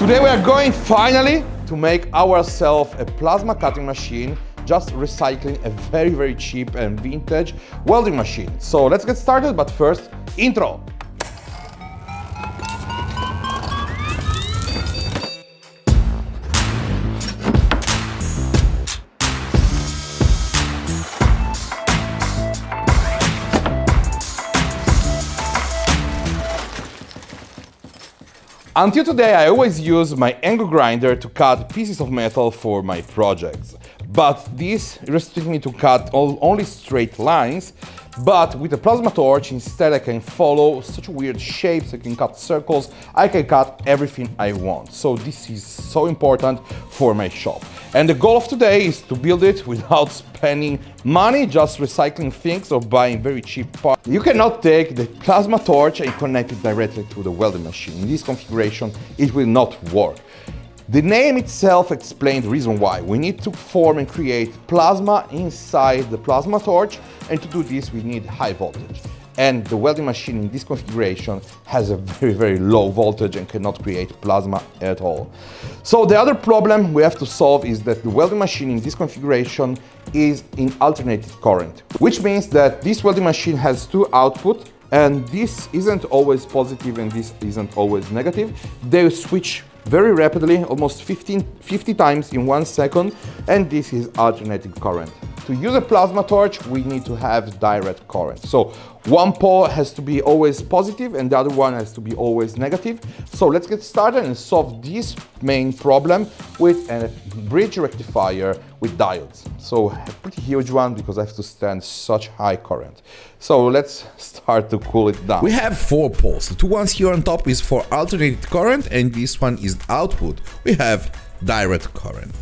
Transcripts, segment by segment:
Today we are going finally to make ourselves a plasma cutting machine just recycling a very very cheap and vintage welding machine. So let's get started but first intro. Until today, I always use my angle grinder to cut pieces of metal for my projects. But this restricts me to cut only straight lines, but with a plasma torch, instead I can follow such weird shapes, I can cut circles, I can cut everything I want. So this is so important for my shop. And the goal of today is to build it without spending money, just recycling things or buying very cheap parts. You cannot take the plasma torch and connect it directly to the welding machine. In this configuration, it will not work. The name itself explains the reason why. We need to form and create plasma inside the plasma torch, and to do this we need high voltage and the welding machine in this configuration has a very, very low voltage and cannot create plasma at all. So the other problem we have to solve is that the welding machine in this configuration is in alternating current, which means that this welding machine has two outputs and this isn't always positive and this isn't always negative. They switch very rapidly, almost 15, 50 times in one second, and this is alternating current. To use a plasma torch, we need to have direct current. So one pole has to be always positive and the other one has to be always negative. So let's get started and solve this main problem with a bridge rectifier with diodes. So a pretty huge one because I have to stand such high current. So let's start to cool it down. We have four poles. The two ones here on top is for alternating current and this one is output. We have direct current.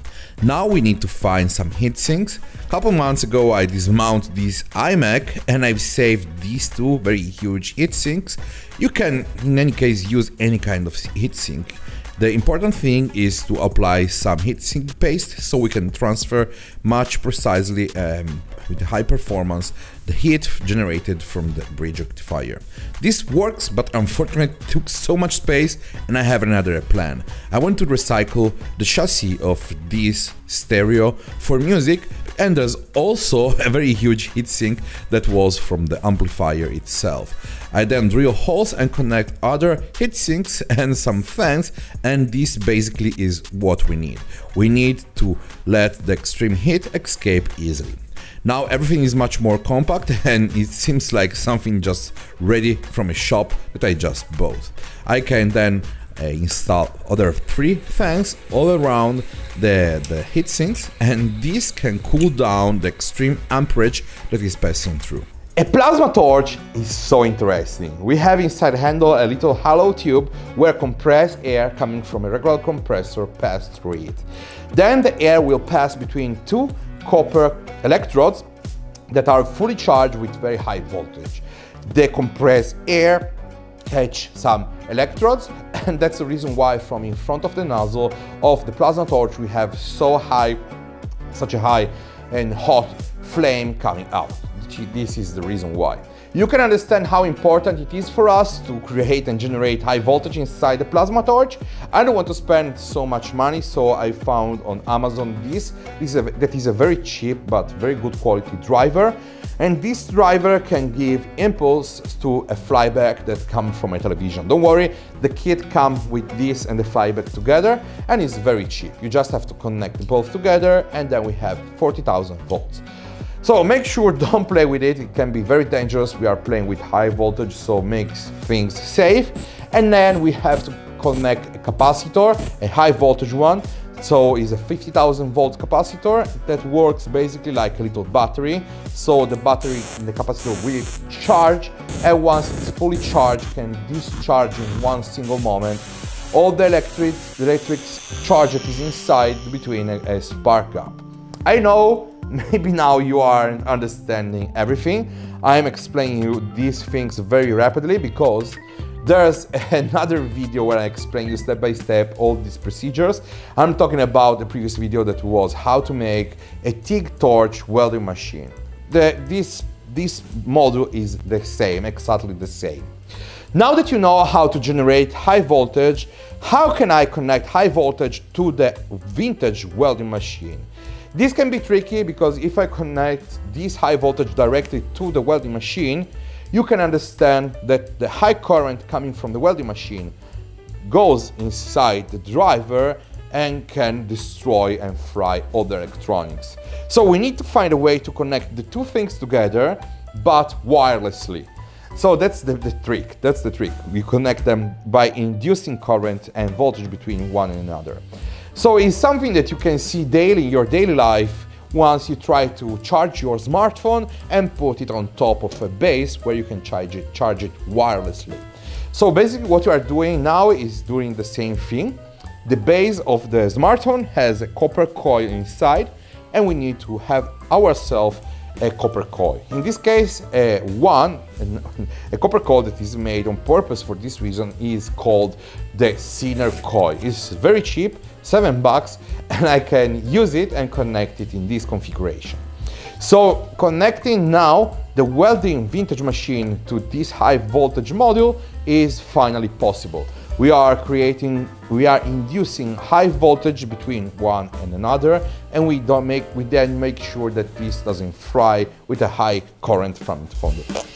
Now we need to find some heat sinks. A couple months ago I dismounted this iMac and I've saved these two very huge heat sinks. You can in any case use any kind of heat sink. The important thing is to apply some heatsink paste so we can transfer much precisely um, with high performance the heat generated from the bridge rectifier. This works, but unfortunately took so much space and I have another plan. I want to recycle the chassis of this stereo for music and there's also a very huge heatsink that was from the amplifier itself. I then drill holes and connect other heat sinks and some fans and this basically is what we need. We need to let the extreme heat escape easily. Now everything is much more compact and it seems like something just ready from a shop that I just bought. I can then uh, install other three fans all around the, the heat sinks and this can cool down the extreme amperage that is passing through. A plasma torch is so interesting. We have inside handle a little hollow tube where compressed air coming from a regular compressor pass through it. Then the air will pass between two copper electrodes that are fully charged with very high voltage. They compress air catch some electrodes and that's the reason why from in front of the nozzle of the plasma torch we have so high, such a high and hot flame coming out this is the reason why. You can understand how important it is for us to create and generate high voltage inside the plasma torch. I don't want to spend so much money, so I found on Amazon this. This is a, that is a very cheap but very good quality driver. And this driver can give impulse to a flyback that comes from a television. Don't worry, the kit comes with this and the flyback together and it's very cheap. You just have to connect both together and then we have 40,000 volts. So make sure don't play with it, it can be very dangerous. We are playing with high voltage, so make things safe. And then we have to connect a capacitor, a high voltage one. So it's a 50,000 volt capacitor that works basically like a little battery. So the battery in the capacitor will charge and once it's fully charged can discharge in one single moment all the electric, the electric charge that is inside between a, a spark gap. I know Maybe now you are understanding everything. I'm explaining you these things very rapidly because there's another video where I explain you step by step all these procedures. I'm talking about the previous video that was how to make a TIG torch welding machine. The, this, this module is the same, exactly the same. Now that you know how to generate high voltage, how can I connect high voltage to the vintage welding machine? This can be tricky because if I connect this high voltage directly to the welding machine, you can understand that the high current coming from the welding machine goes inside the driver and can destroy and fry other electronics. So we need to find a way to connect the two things together, but wirelessly. So that's the, the trick, that's the trick. We connect them by inducing current and voltage between one and another. So it's something that you can see daily in your daily life once you try to charge your smartphone and put it on top of a base where you can charge it, charge it wirelessly. So basically what you are doing now is doing the same thing. The base of the smartphone has a copper coil inside and we need to have ourselves a copper coil. In this case, a one, a copper coil that is made on purpose for this reason is called the Zener coil. It's very cheap, seven bucks, and I can use it and connect it in this configuration. So connecting now the welding vintage machine to this high voltage module is finally possible. We are creating, we are inducing high voltage between one and another, and we don't make, we then make sure that this doesn't fry with a high current from, from the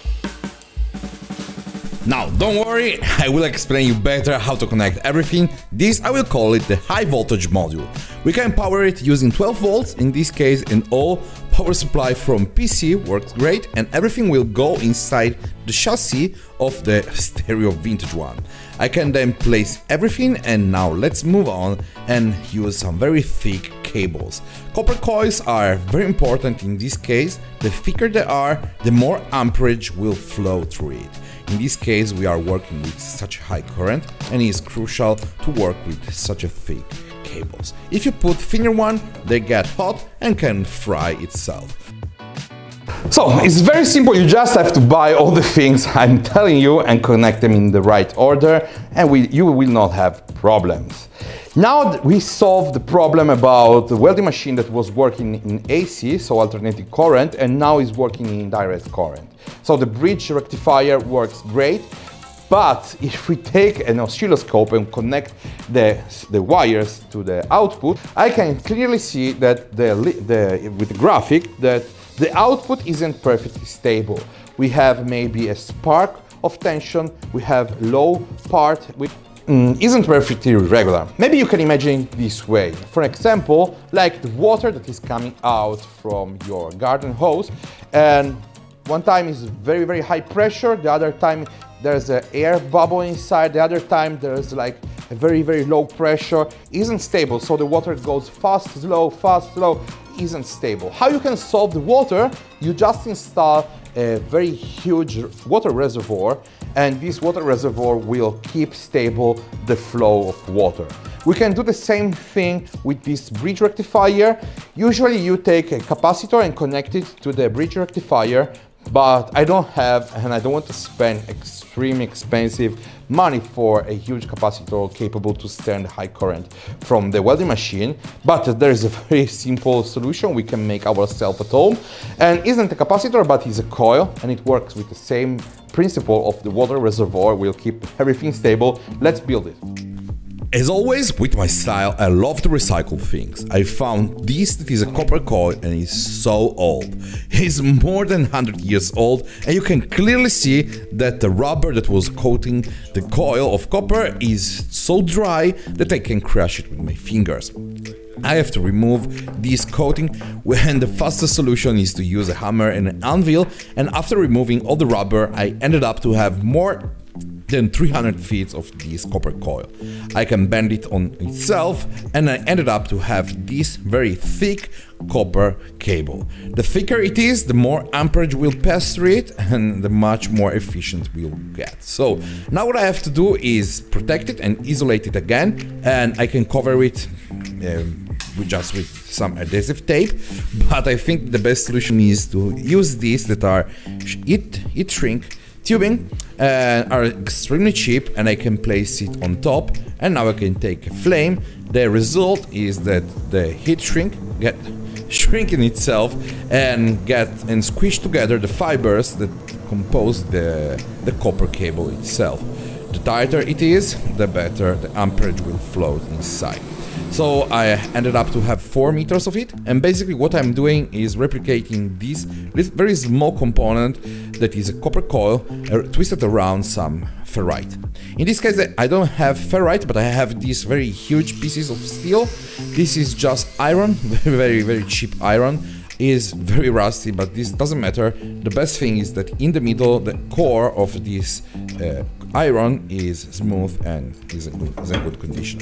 now, don't worry, I will explain you better how to connect everything. This I will call it the high voltage module. We can power it using 12 volts, in this case an all power supply from PC works great and everything will go inside the chassis of the stereo vintage one. I can then place everything and now let's move on and use some very thick cables. Copper coils are very important in this case, the thicker they are, the more amperage will flow through it. In this case, we are working with such high current and it is crucial to work with such a thick cables. If you put thinner one, they get hot and can fry itself. So it's very simple, you just have to buy all the things I'm telling you and connect them in the right order and we, you will not have problems. Now we solved the problem about the welding machine that was working in AC, so alternating current, and now is working in direct current. So the bridge rectifier works great, but if we take an oscilloscope and connect the, the wires to the output, I can clearly see that the, the, with the graphic that the output isn't perfectly stable. We have maybe a spark of tension, we have low part which mm, isn't perfectly regular. Maybe you can imagine this way. For example, like the water that is coming out from your garden hose and one time is very, very high pressure, the other time there's an air bubble inside, the other time there's like a very, very low pressure, isn't stable, so the water goes fast, slow, fast, slow, isn't stable. How you can solve the water? You just install a very huge water reservoir and this water reservoir will keep stable the flow of water. We can do the same thing with this bridge rectifier. Usually you take a capacitor and connect it to the bridge rectifier, but I don't have and I don't want to spend extremely expensive money for a huge capacitor capable to stand high current from the welding machine but there is a very simple solution we can make ourselves at home. And isn't a capacitor but is a coil and it works with the same principle of the water reservoir. Will keep everything stable. Let's build it as always, with my style, I love to recycle things. I found this that is a copper coil and is so old. It's more than 100 years old and you can clearly see that the rubber that was coating the coil of copper is so dry that I can crush it with my fingers. I have to remove this coating and the fastest solution is to use a hammer and an anvil and after removing all the rubber I ended up to have more than 300 feet of this copper coil. I can bend it on itself and I ended up to have this very thick copper cable. The thicker it is, the more amperage will pass through it and the much more efficient we'll get. So now what I have to do is protect it and isolate it again and I can cover it um, with just with some adhesive tape but I think the best solution is to use these that are it heat shrink tubing are extremely cheap and I can place it on top and now I can take a flame. The result is that the heat shrink get shrinking itself and get and squish together the fibers that compose the, the copper cable itself. The tighter it is, the better the amperage will float inside. So I ended up to have 4 meters of it and basically what I'm doing is replicating this very small component that is a copper coil uh, twisted around some ferrite. In this case I don't have ferrite but I have these very huge pieces of steel. This is just iron, very very very cheap iron is very rusty, but this doesn't matter. The best thing is that in the middle, the core of this uh, iron is smooth and is in, good, is in good condition.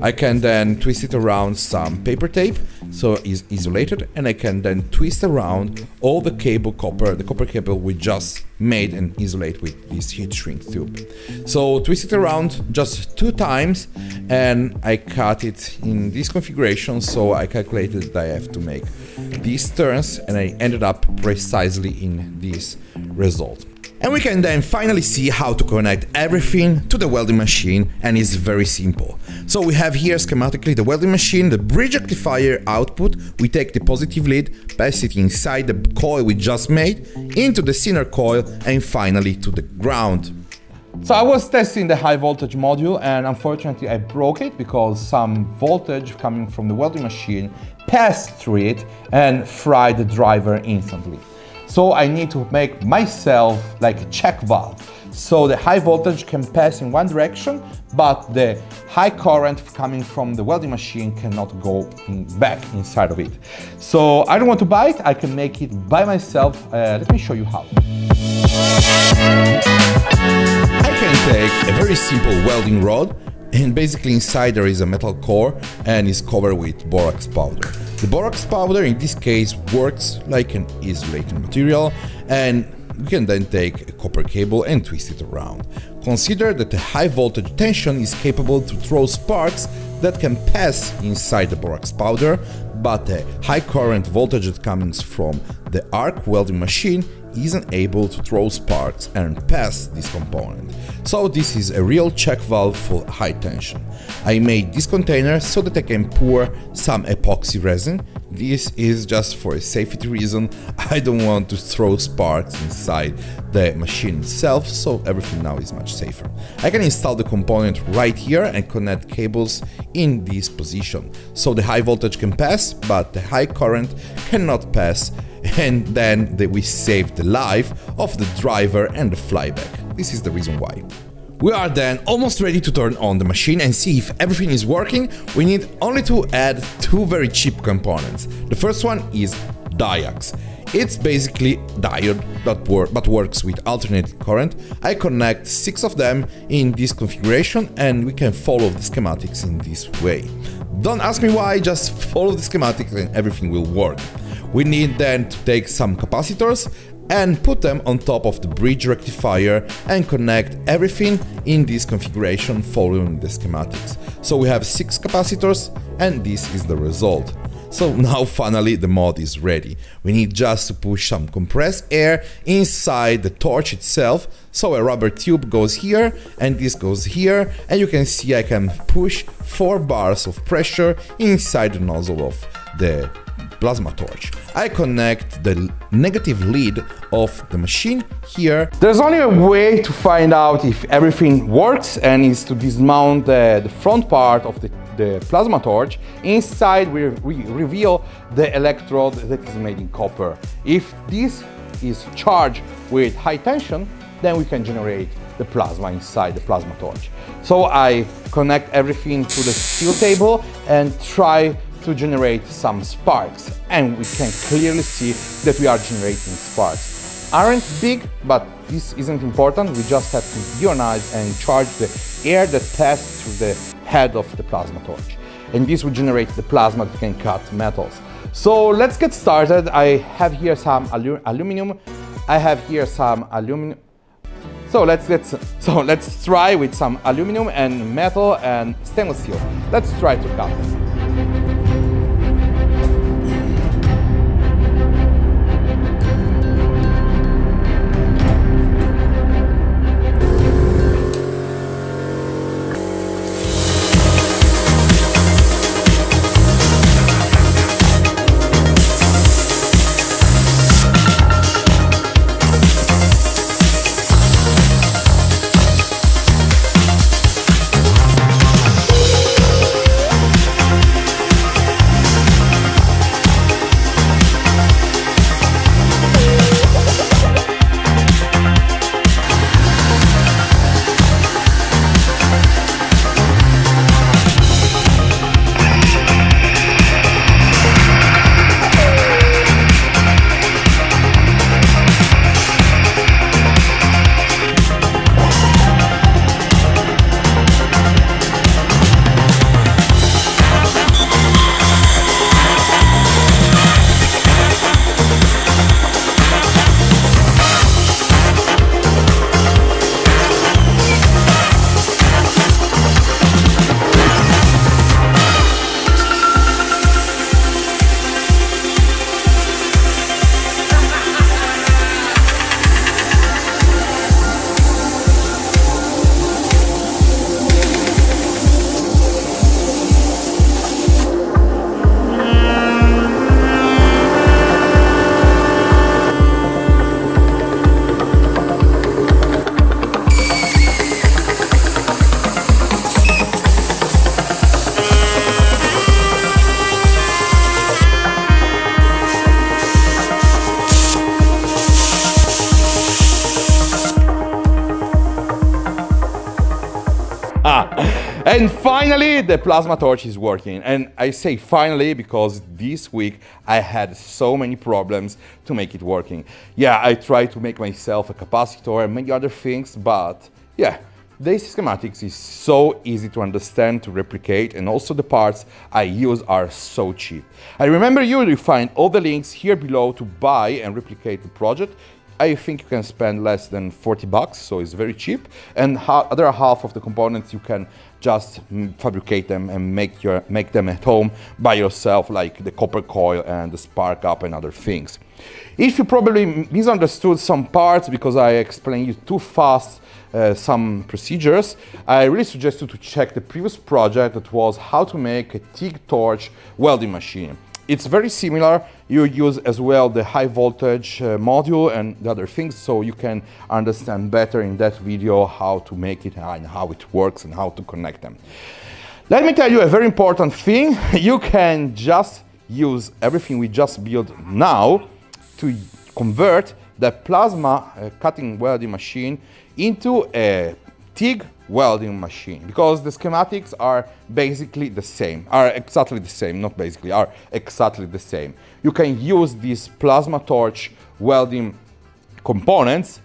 I can then twist it around some paper tape, so it's isolated, and I can then twist around all the cable copper, the copper cable we just made and isolate with this heat shrink tube. So twist it around just two times and I cut it in this configuration so I calculated that I have to make these turns and I ended up precisely in this result. And we can then finally see how to connect everything to the welding machine and it's very simple. So we have here schematically the welding machine, the bridge rectifier output, we take the positive lead, pass it inside the coil we just made, into the Zener coil and finally to the ground. So I was testing the high voltage module and unfortunately I broke it because some voltage coming from the welding machine passed through it and fried the driver instantly. So I need to make myself like a check valve. So the high voltage can pass in one direction, but the high current coming from the welding machine cannot go in back inside of it. So I don't want to buy it, I can make it by myself. Uh, let me show you how. I can take a very simple welding rod and basically inside there is a metal core and is covered with borax powder. The borax powder in this case works like an insulating material and we can then take a copper cable and twist it around. Consider that the high voltage tension is capable to throw sparks that can pass inside the borax powder, but the high current voltage that comes from the arc welding machine isn't able to throw sparks and pass this component. So this is a real check valve for high tension. I made this container so that I can pour some epoxy resin. This is just for a safety reason. I don't want to throw sparks inside the machine itself, so everything now is much safer. I can install the component right here and connect cables in this position. So the high voltage can pass, but the high current cannot pass and then we save the life of the driver and the flyback. This is the reason why. We are then almost ready to turn on the machine and see if everything is working. We need only to add two very cheap components. The first one is diacs. It's basically diode that wor but works with alternating current. I connect six of them in this configuration and we can follow the schematics in this way. Don't ask me why, just follow the schematics and everything will work. We need then to take some capacitors and put them on top of the bridge rectifier and connect everything in this configuration following the schematics. So we have 6 capacitors and this is the result. So now finally the mod is ready. We need just to push some compressed air inside the torch itself. So a rubber tube goes here and this goes here and you can see I can push 4 bars of pressure inside the nozzle of the plasma torch. I connect the negative lead of the machine here. There's only a way to find out if everything works and is to dismount the, the front part of the, the plasma torch. Inside we, we reveal the electrode that is made in copper. If this is charged with high tension, then we can generate the plasma inside the plasma torch. So I connect everything to the steel table and try to generate some sparks and we can clearly see that we are generating sparks. Aren't big, but this isn't important, we just have to ionize and charge the air that passed through the head of the plasma torch. And this will generate the plasma that can cut metals. So let's get started. I have here some alu aluminum. I have here some aluminum. So let's let's so let's try with some aluminum and metal and stainless steel. Let's try to cut finally, the plasma torch is working. And I say finally because this week I had so many problems to make it working. Yeah, I tried to make myself a capacitor and many other things, but yeah, this schematics is so easy to understand, to replicate, and also the parts I use are so cheap. I remember you will find all the links here below to buy and replicate the project. I think you can spend less than 40 bucks, so it's very cheap. And other half of the components you can just mm, fabricate them and make, your, make them at home by yourself, like the copper coil and the spark gap and other things. If you probably misunderstood some parts because I explained you too fast uh, some procedures, I really suggest you to check the previous project that was how to make a TIG torch welding machine. It's very similar. You use as well the high voltage uh, module and the other things so you can understand better in that video how to make it and how it works and how to connect them. Let me tell you a very important thing. You can just use everything we just built now to convert the plasma uh, cutting welding machine into a TIG welding machine because the schematics are basically the same, are exactly the same, not basically, are exactly the same. You can use these plasma torch welding components,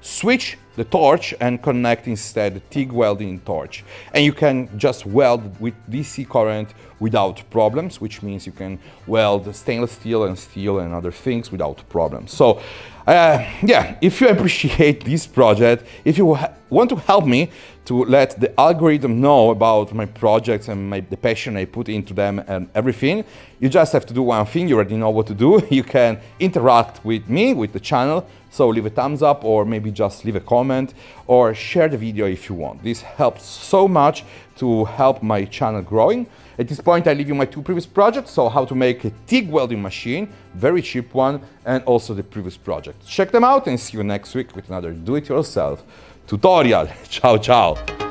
switch the torch and connect instead the TIG welding torch. And you can just weld with DC current without problems, which means you can weld stainless steel and steel and other things without problems. So uh, yeah, if you appreciate this project, if you want to help me to let the algorithm know about my projects and my, the passion I put into them and everything, you just have to do one thing, you already know what to do. You can interact with me, with the channel, so leave a thumbs up or maybe just leave a comment or share the video if you want. This helps so much to help my channel growing. At this point, I leave you my two previous projects, so how to make a TIG welding machine, very cheap one, and also the previous project. Check them out and see you next week with another do-it-yourself tutorial. Ciao, ciao.